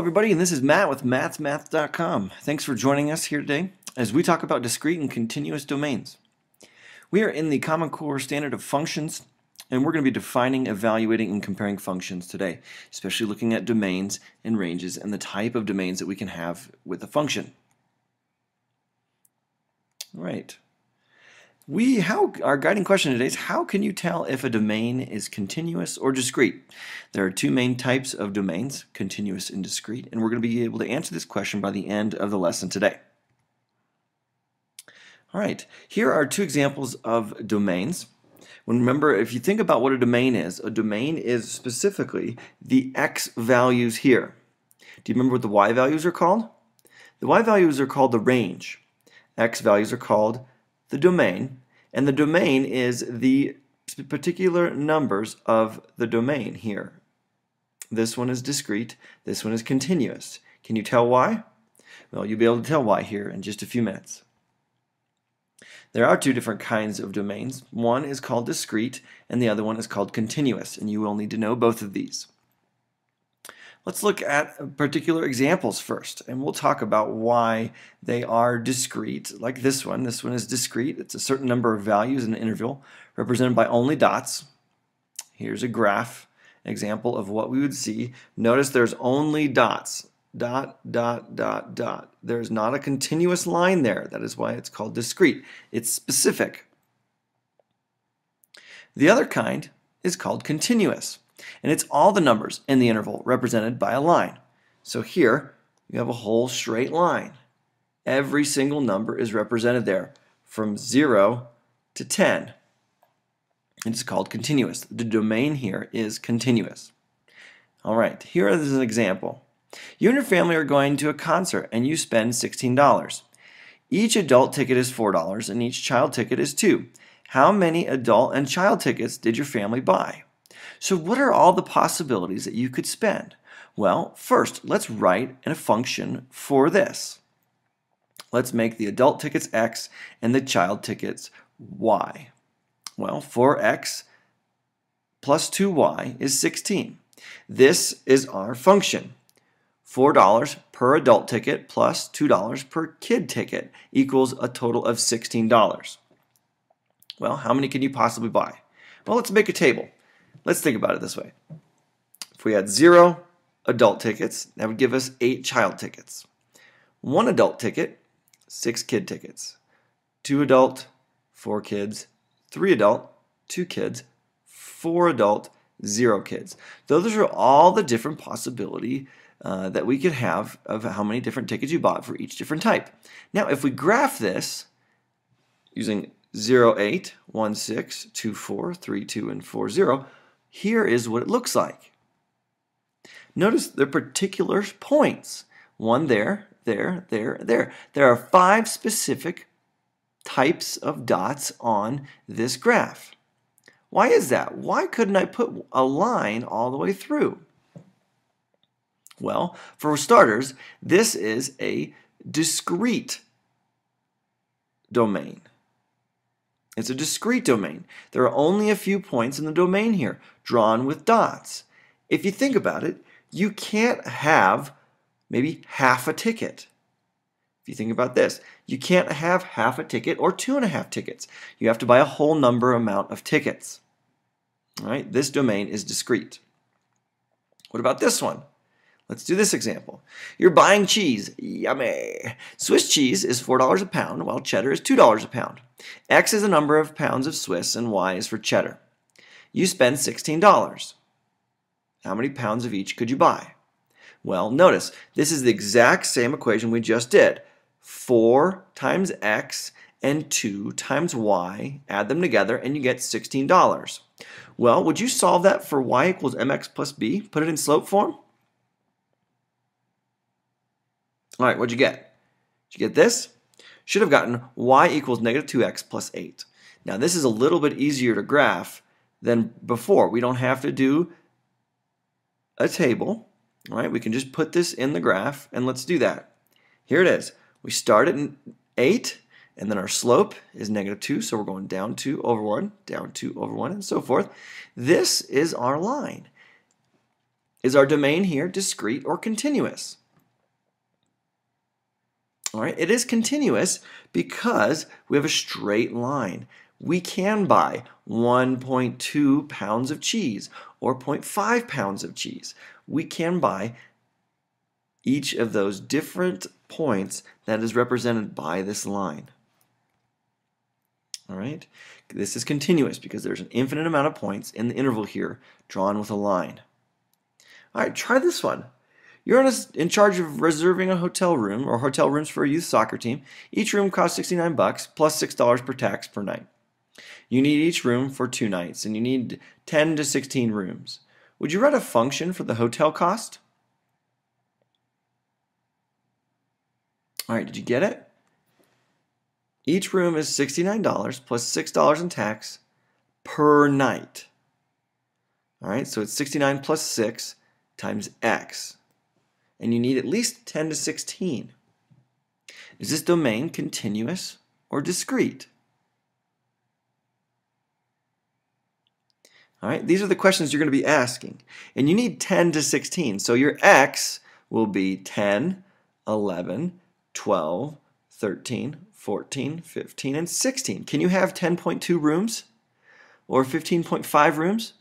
Everybody, and this is Matt with MattsMath.com. Thanks for joining us here today as we talk about discrete and continuous domains. We are in the Common Core standard of functions, and we're going to be defining, evaluating, and comparing functions today, especially looking at domains and ranges and the type of domains that we can have with a function. All right. We how our guiding question today is how can you tell if a domain is continuous or discrete? There are two main types of domains, continuous and discrete, and we're going to be able to answer this question by the end of the lesson today. All right, here are two examples of domains. When remember, if you think about what a domain is, a domain is specifically the x values here. Do you remember what the y values are called? The y values are called the range. X values are called the domain, and the domain is the particular numbers of the domain here. This one is discrete, this one is continuous. Can you tell why? Well, you'll be able to tell why here in just a few minutes. There are two different kinds of domains. One is called discrete and the other one is called continuous, and you will need to know both of these. Let's look at particular examples first, and we'll talk about why they are discrete, like this one. This one is discrete. It's a certain number of values in an interval represented by only dots. Here's a graph example of what we would see. Notice there's only dots. Dot, dot, dot, dot. There's not a continuous line there. That is why it's called discrete. It's specific. The other kind is called continuous. And it's all the numbers in the interval represented by a line. So here, you have a whole straight line. Every single number is represented there from 0 to 10. It's called continuous. The domain here is continuous. All right, here is an example. You and your family are going to a concert and you spend $16. Each adult ticket is $4 and each child ticket is 2 How many adult and child tickets did your family buy? So what are all the possibilities that you could spend? Well, first, let's write a function for this. Let's make the adult tickets x and the child tickets y. Well, 4x plus 2y is 16. This is our function. $4 per adult ticket plus $2 per kid ticket equals a total of $16. Well, how many can you possibly buy? Well, let's make a table. Let's think about it this way. If we had zero adult tickets, that would give us eight child tickets. One adult ticket, six kid tickets. Two adult, four kids. Three adult, two kids. Four adult, zero kids. Those are all the different possibility uh, that we could have of how many different tickets you bought for each different type. Now, if we graph this using 0, 8, 1, 6, 2, 4, 3, 2, and 4, 0, here is what it looks like. Notice the particular points. One there, there, there, there. There are five specific types of dots on this graph. Why is that? Why couldn't I put a line all the way through? Well, for starters, this is a discrete domain. It's a discrete domain. There are only a few points in the domain here, drawn with dots. If you think about it, you can't have maybe half a ticket. If you think about this, you can't have half a ticket or two and a half tickets. You have to buy a whole number amount of tickets. All right, this domain is discrete. What about this one? Let's do this example. You're buying cheese. Yummy. Swiss cheese is $4 a pound, while cheddar is $2 a pound. X is the number of pounds of Swiss, and Y is for cheddar. You spend $16. How many pounds of each could you buy? Well, notice, this is the exact same equation we just did. 4 times X and 2 times Y, add them together, and you get $16. Well, would you solve that for Y equals mx plus b? Put it in slope form? All right, what'd you get? Did you get this? Should have gotten y equals negative 2x plus 8. Now this is a little bit easier to graph than before. We don't have to do a table, right? We can just put this in the graph and let's do that. Here it is. We start at 8 and then our slope is negative 2, so we're going down 2 over 1, down 2 over 1, and so forth. This is our line. Is our domain here discrete or continuous? All right, it is continuous because we have a straight line. We can buy 1.2 pounds of cheese or 0.5 pounds of cheese. We can buy each of those different points that is represented by this line. All right, this is continuous because there's an infinite amount of points in the interval here drawn with a line. All right, try this one. You're in charge of reserving a hotel room or hotel rooms for a youth soccer team. Each room costs 69 bucks plus $6 per tax per night. You need each room for two nights and you need 10 to 16 rooms. Would you write a function for the hotel cost? All right, did you get it? Each room is $69 plus $6 in tax per night. All right, so it's 69 plus 6 times x and you need at least 10 to 16. Is this domain continuous or discrete? All right, these are the questions you're going to be asking. And you need 10 to 16. So your x will be 10, 11, 12, 13, 14, 15, and 16. Can you have 10.2 rooms or 15.5 rooms?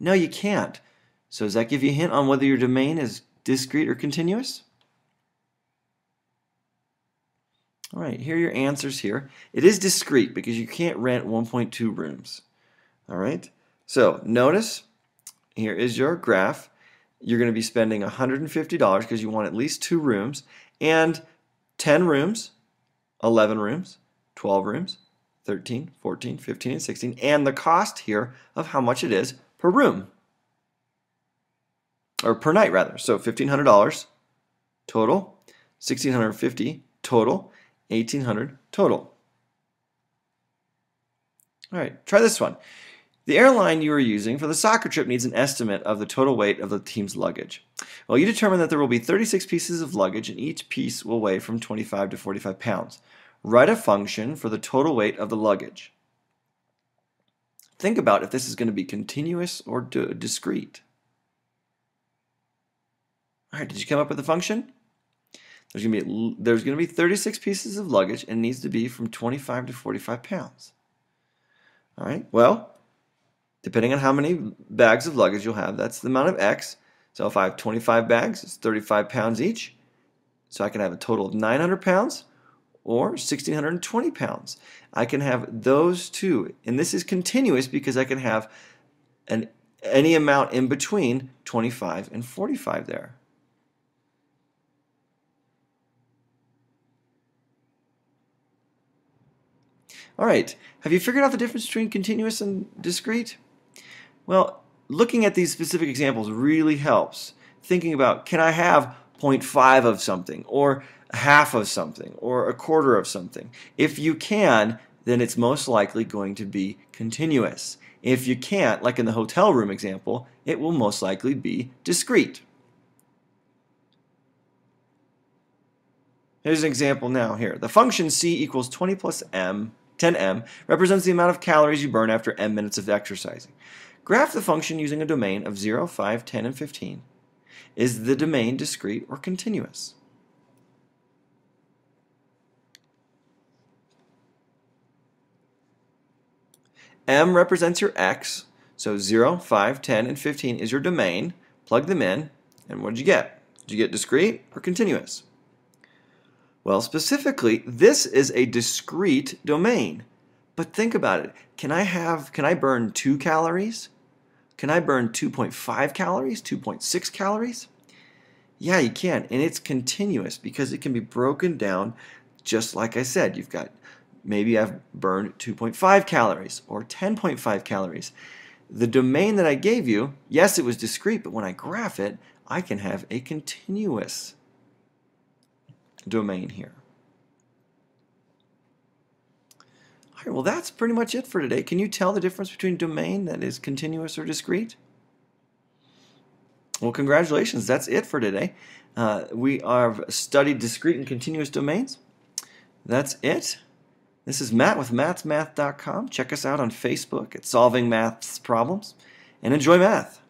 No, you can't. So does that give you a hint on whether your domain is discrete or continuous? All right, here are your answers here. It is discrete because you can't rent 1.2 rooms. All right, so notice here is your graph. You're going to be spending $150 because you want at least two rooms and 10 rooms, 11 rooms, 12 rooms, 13, 14, 15, and 16, and the cost here of how much it is per room or per night rather. So $1,500 total, 1650 total, 1800 total. All right, try this one. The airline you are using for the soccer trip needs an estimate of the total weight of the team's luggage. Well, you determine that there will be 36 pieces of luggage and each piece will weigh from 25 to 45 pounds. Write a function for the total weight of the luggage. Think about if this is going to be continuous or discrete. All right, did you come up with a function? There's going to be there's going to be 36 pieces of luggage and needs to be from 25 to 45 pounds. All right. Well, depending on how many bags of luggage you'll have, that's the amount of X. So if I have 25 bags, it's 35 pounds each. So I can have a total of 900 pounds or 1620 pounds. I can have those two. And this is continuous because I can have an any amount in between 25 and 45 there. All right, have you figured out the difference between continuous and discrete? Well, looking at these specific examples really helps. Thinking about, can I have 0.5 of something, or half of something, or a quarter of something? If you can, then it's most likely going to be continuous. If you can't, like in the hotel room example, it will most likely be discrete. Here's an example now here. The function c equals 20 plus m 10m, represents the amount of calories you burn after m minutes of exercising. Graph the function using a domain of 0, 5, 10, and 15. Is the domain discrete or continuous? M represents your x, so 0, 5, 10, and 15 is your domain. Plug them in, and what did you get? Did you get discrete or continuous? Well, specifically, this is a discrete domain. But think about it. Can I have can I burn 2 calories? Can I burn 2.5 calories? 2.6 calories? Yeah, you can. And it's continuous because it can be broken down just like I said. You've got maybe I've burned 2.5 calories or 10.5 calories. The domain that I gave you, yes, it was discrete, but when I graph it, I can have a continuous domain here. All right, well, that's pretty much it for today. Can you tell the difference between domain that is continuous or discrete? Well, congratulations. That's it for today. Uh, we have studied discrete and continuous domains. That's it. This is Matt with mattsmath.com. Check us out on Facebook at Solving Maths Problems and enjoy math.